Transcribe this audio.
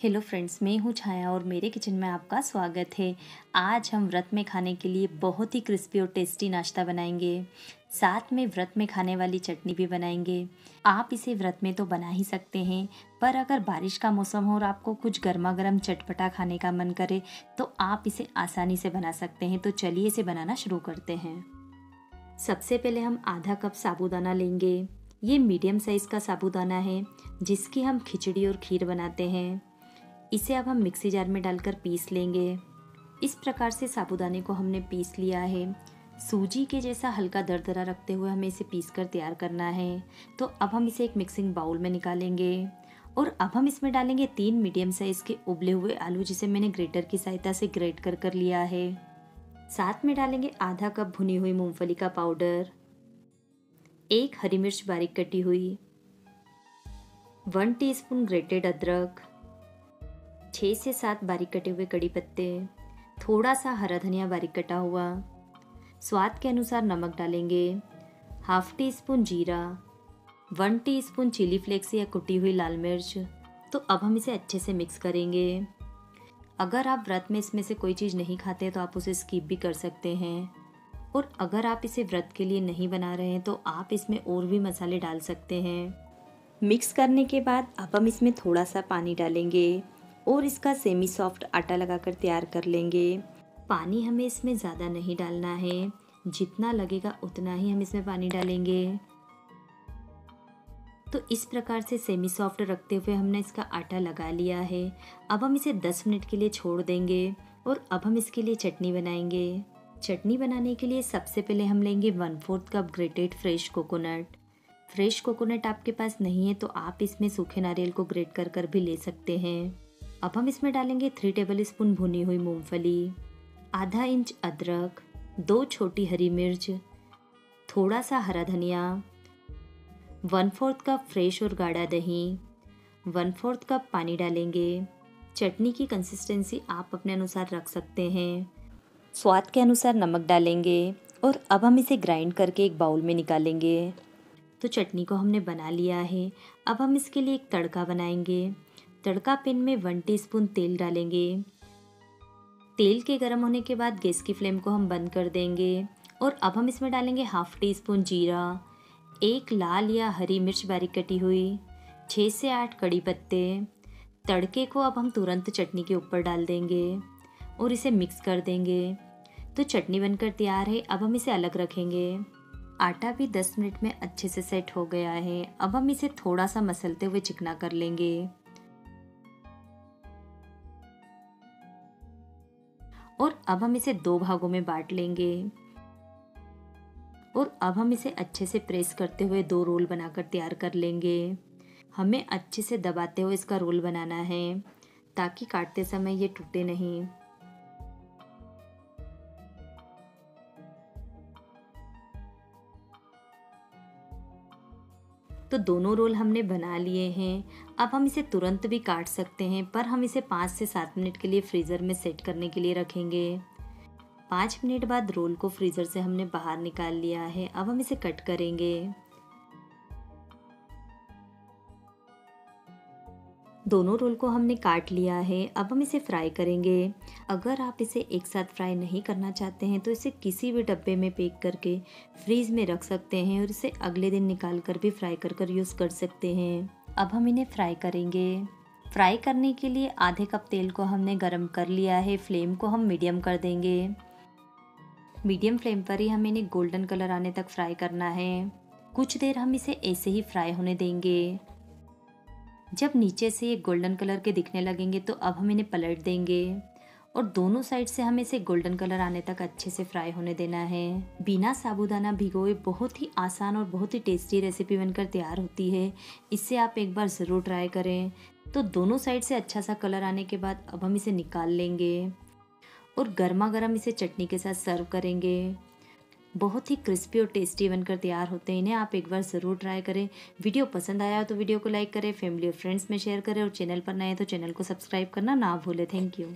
Hello friends मैं हूँ छाया और मेरे किचन में आपका स्वागत है। आज हम व्रत में खाने के लिए बहुत ही क्रिस्पी और टेस्टी नाश्ता बनाएँगे। साथ में व्रत में खाने वाली चटनी भी बनाएँगे। आप इसे व्रत में तो बना ही सकते हैं, पर अगर बारिश का मौसम हो और आपको कुछ गर्मा गर्म चटपटा खाने का मन करे तो आप इसे आसानी से बना सकते हैं। तो चलिए इसे बनाना शुरू करते हैं। सबसे पहले हम आधा कप साबूदाना लेंगे। ये मीडियम साइज़ का साबूदाना है, जिसकी हम खिचड़ी और खीर बनाते हैं। इसे अब हम मिक्सी जार में डालकर पीस लेंगे। इस प्रकार से साबुदाने को हमने पीस लिया है। सूजी के जैसा हल्का दरदरा रखते हुए हमें इसे पीस कर तैयार करना है। तो अब हम इसे एक मिक्सिंग बाउल में निकालेंगे। और अब हम इसमें डालेंगे तीन मीडियम साइज़ के उबले हुए आलू, जिसे मैंने ग्रेटर की सहायता से ग्रेट कर कर लिया है। साथ में डालेंगे आधा कप भुनी हुई मूंगफली का पाउडर। एक हरी मिर्च बारीक कटी हुई। वन टीस्पून ग्रेटेड अदरक। छः से सात बारीक कटे हुए कड़ी पत्ते, थोड़ा सा हरा धनिया बारीक कटा हुआ, स्वाद के अनुसार नमक डालेंगे हाफ़ टी स्पून जीरा one teaspoon chilli flakes या कुटी हुई लाल मिर्च तो अब हम इसे अच्छे से मिक्स करेंगे। अगर आप व्रत में इसमें से कोई चीज़ नहीं खाते तो आप उसे स्किप भी कर सकते हैं। और अगर आप इसे व्रत के लिए नहीं बना रहे हैं तो आप इसमें और भी मसाले डाल सकते हैं। मिक्स करने के बाद अब हम इसमें थोड़ा सा पानी डालेंगे। और इसका सेमी सॉफ्ट आटा लगाकर तैयार कर लेंगे। पानी हमें इसमें ज़्यादा नहीं डालना है। जितना लगेगा उतना ही हम इसमें पानी डालेंगे। तो इस प्रकार से सेमी सॉफ्ट रखते हुए हमने इसका आटा लगा लिया है। अब हम इसे 10 मिनट के लिए छोड़ देंगे और अब हम इसके लिए चटनी बनाएँगे। चटनी बनाने के लिए सबसे पहले हम लेंगे one fourth cup grated fresh coconut fresh coconut आपके पास नहीं है तो आप इसमें सूखे नारियल को ग्रेट कर कर भी ले सकते हैं। अब हम इसमें डालेंगे थ्री टेबल स्पून भुनी हुई मूंगफली, आधा इंच अदरक, दो छोटी हरी मिर्च, थोड़ा सा हरा धनिया वन फोर्थ कप फ्रेश और गाढ़ा दही वन फोर्थ कप पानी डालेंगे। चटनी की कंसिस्टेंसी आप अपने अनुसार रख सकते हैं। स्वाद के अनुसार नमक डालेंगे और अब हम इसे ग्राइंड करके एक बाउल में निकालेंगे। तो चटनी को हमने बना लिया है। अब हम इसके लिए एक तड़का बनाएँगे। तड़का पैन में वन टीस्पून तेल डालेंगे। तेल के गर्म होने के बाद गैस की फ्लेम को हम बंद कर देंगे और अब हम इसमें डालेंगे हाफ़ टी स्पून जीरा, एक लाल या हरी मिर्च बारीक कटी हुई छः से आठ कड़ी पत्ते। तड़के को अब हम तुरंत चटनी के ऊपर डाल देंगे और इसे मिक्स कर देंगे। तो चटनी बनकर तैयार है, अब हम इसे अलग रखेंगे। आटा भी 10 मिनट में अच्छे से सेट हो गया है, अब हम इसे थोड़ा सा मसलते हुए चिकना कर लेंगे। और अब हम इसे दो भागों में बांट लेंगे। और अब हम इसे अच्छे से प्रेस करते हुए दो रोल बनाकर तैयार कर लेंगे। हमें अच्छे से दबाते हुए इसका रोल बनाना है, ताकि काटते समय ये टूटे नहीं। तो दोनों रोल हमने बना लिए हैं। अब हम इसे तुरंत भी काट सकते हैं, पर हम इसे पाँच से सात मिनट के लिए फ्रीज़र में सेट करने के लिए रखेंगे। पाँच मिनट बाद रोल को फ्रीज़र से हमने बाहर निकाल लिया है। अब हम इसे कट करेंगे। दोनों रोल को हमने काट लिया है, अब हम इसे फ्राई करेंगे। अगर आप इसे एक साथ फ्राई नहीं करना चाहते हैं तो इसे किसी भी डब्बे में पैक करके फ्रीज में रख सकते हैं और इसे अगले दिन निकाल कर भी फ्राई कर कर यूज़ कर सकते हैं। अब हम इन्हें फ्राई करेंगे। फ्राई करने के लिए आधे कप तेल को हमने गर्म कर लिया है, फ्लेम को हम मीडियम कर देंगे। मीडियम फ्लेम पर ही हमें इन्हें गोल्डन कलर आने तक फ्राई करना है। कुछ देर हम इसे ऐसे ही फ्राई होने देंगे। जब नीचे से ये गोल्डन कलर के दिखने लगेंगे तो अब हम इन्हें पलट देंगे। और दोनों साइड से हमें इसे गोल्डन कलर आने तक अच्छे से फ्राई होने देना है। बिना साबुदाना भिगोए बहुत ही आसान और बहुत ही टेस्टी रेसिपी बनकर तैयार होती है। इससे आप एक बार ज़रूर ट्राई करें। तो दोनों साइड से अच्छा सा कलर आने के बाद अब हम इसे निकाल लेंगे। और गर्मा गर्म इसे चटनी के साथ सर्व करेंगे। बहुत ही क्रिस्पी और टेस्टी बनकर तैयार होते हैं। इन्हें आप एक बार ज़रूर ट्राई करें। वीडियो पसंद आया हो तो वीडियो को लाइक करें फैमिली और फ्रेंड्स में शेयर करें और चैनल पर नए तो चैनल को सब्सक्राइब करना ना भूलें। Thank you